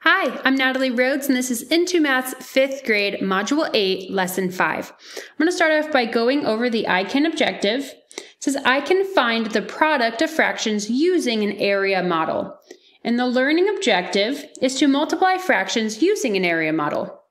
Hi, I'm Natalie Rhodes, and this is Into Math's fifth grade, Module 8, Lesson 5. I'm going to start off by going over the I can objective. It says I can find the product of fractions using an area model. And the learning objective is to multiply fractions using an area model.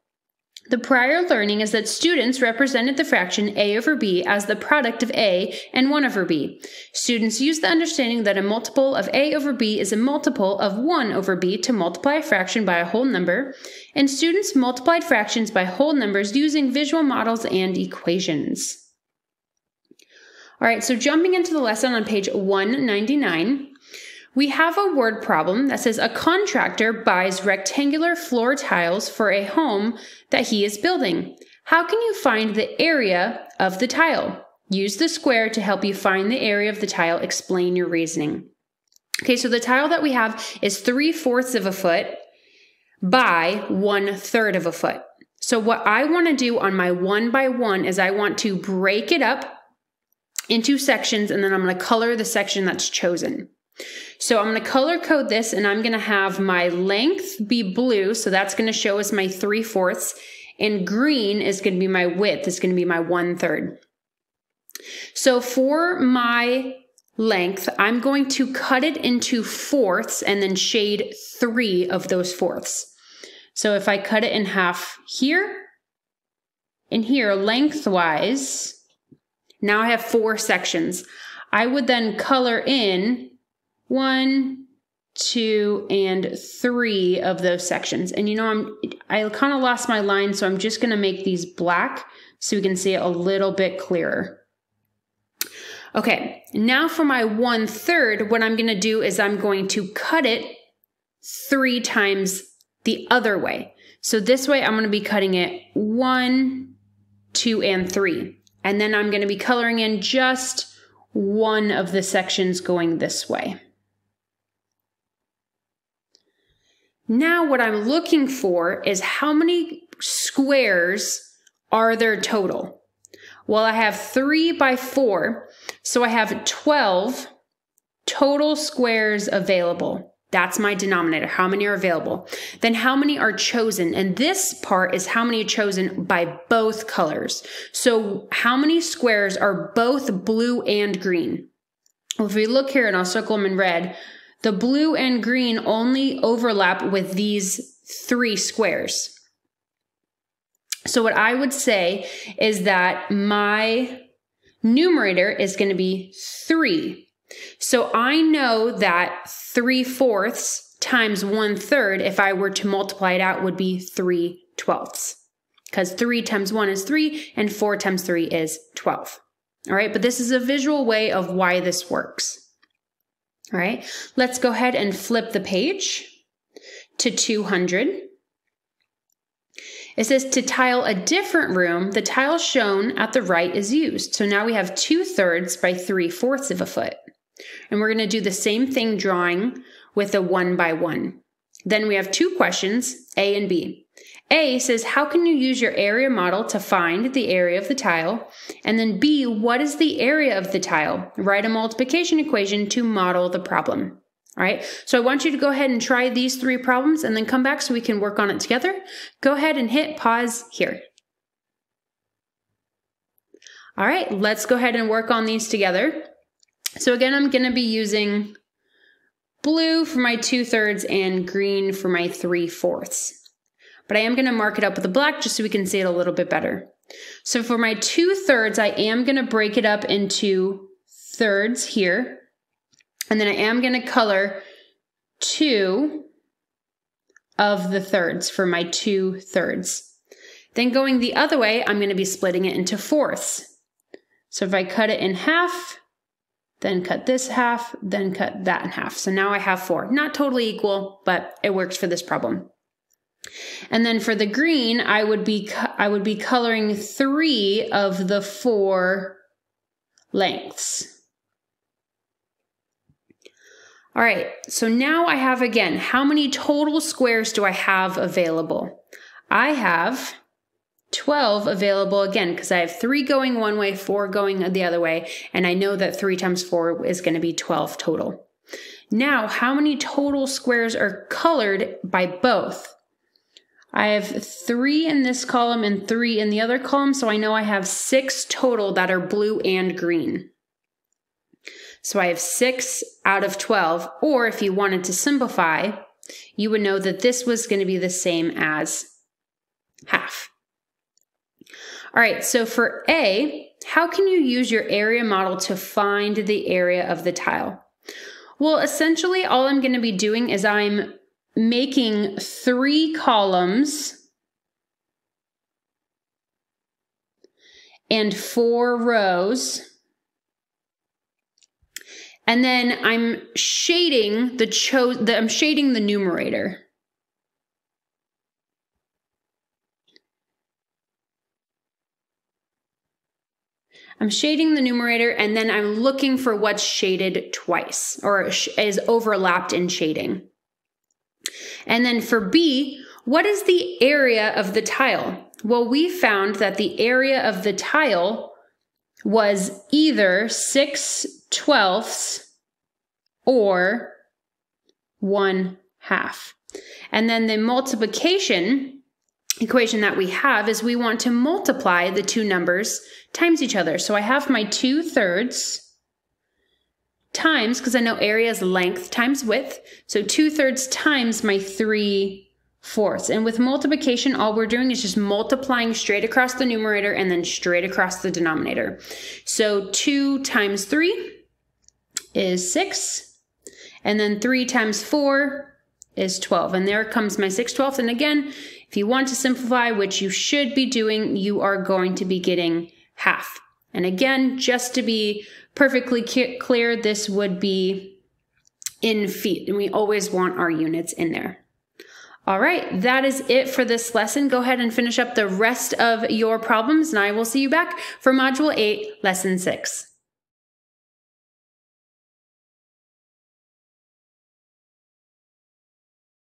The prior learning is that students represented the fraction a over b as the product of a and 1 over b. Students used the understanding that a multiple of a over b is a multiple of 1 over b to multiply a fraction by a whole number, and students multiplied fractions by whole numbers using visual models and equations. All right, so jumping into the lesson on page 199, we have a word problem that says a contractor buys rectangular floor tiles for a home that he is building. How can you find the area of the tile? Use the square to help you find the area of the tile. Explain your reasoning. Okay, so the tile that we have is three fourths of a foot by one third of a foot. So what I want to do on my one by one is I want to break it up into sections and then I'm going to color the section that's chosen. So I'm going to color code this and I'm going to have my length be blue. So that's going to show us my 3 fourths and green is going to be my width. It's going to be my one third. So for my length, I'm going to cut it into fourths and then shade three of those fourths. So if I cut it in half here and here lengthwise, now I have four sections. I would then color in one, two, and three of those sections. And you know, I'm I kind of lost my line, so I'm just gonna make these black so we can see it a little bit clearer. Okay, now for my one third, what I'm gonna do is I'm going to cut it three times the other way. So this way I'm gonna be cutting it one, two, and three. And then I'm gonna be coloring in just one of the sections going this way. Now, what I'm looking for is how many squares are there total? Well, I have three by four, so I have 12 total squares available. That's my denominator. How many are available? Then how many are chosen? And this part is how many are chosen by both colors. So how many squares are both blue and green? Well, if we look here and I'll circle them in red, the blue and green only overlap with these three squares. So what I would say is that my numerator is going to be 3. So I know that 3 fourths times one third, if I were to multiply it out, would be 3 twelfths. Because 3 times 1 is 3, and 4 times 3 is 12. All right, but this is a visual way of why this works. All right, let's go ahead and flip the page to 200. It says to tile a different room, the tile shown at the right is used. So now we have 2 thirds by 3 fourths of a foot. And we're going to do the same thing drawing with a 1 by 1. Then we have two questions, A and B. A says, how can you use your area model to find the area of the tile? And then B, what is the area of the tile? Write a multiplication equation to model the problem. All right, so I want you to go ahead and try these three problems and then come back so we can work on it together. Go ahead and hit pause here. All right, let's go ahead and work on these together. So again, I'm gonna be using blue for my two thirds and green for my three fourths but I am going to mark it up with a black just so we can see it a little bit better. So for my two thirds, I am going to break it up into thirds here. And then I am going to color two of the thirds for my two thirds. Then going the other way, I'm going to be splitting it into fourths. So if I cut it in half, then cut this half, then cut that in half. So now I have four. Not totally equal, but it works for this problem. And then for the green, I would be I would be coloring 3 of the 4 lengths. All right, so now I have again, how many total squares do I have available? I have 12 available again because I have 3 going one way, 4 going the other way, and I know that 3 times 4 is going to be 12 total. Now, how many total squares are colored by both? I have three in this column and three in the other column, so I know I have six total that are blue and green. So I have six out of 12, or if you wanted to simplify, you would know that this was going to be the same as half. All right, so for A, how can you use your area model to find the area of the tile? Well, essentially, all I'm going to be doing is I'm making three columns and four rows. And then I'm shading the cho the, I'm shading the numerator. I'm shading the numerator and then I'm looking for what's shaded twice or is overlapped in shading. And then for B, what is the area of the tile? Well, we found that the area of the tile was either 6 twelfths or 1 half. And then the multiplication equation that we have is we want to multiply the two numbers times each other. So I have my 2 thirds times, because I know area is length times width, so 2 thirds times my 3 fourths. And with multiplication, all we're doing is just multiplying straight across the numerator and then straight across the denominator. So 2 times 3 is 6, and then 3 times 4 is 12. And there comes my 6 twelfths. And again, if you want to simplify, which you should be doing, you are going to be getting half. And again, just to be perfectly clear, this would be in feet, and we always want our units in there. All right, that is it for this lesson. Go ahead and finish up the rest of your problems, and I will see you back for Module 8, Lesson 6.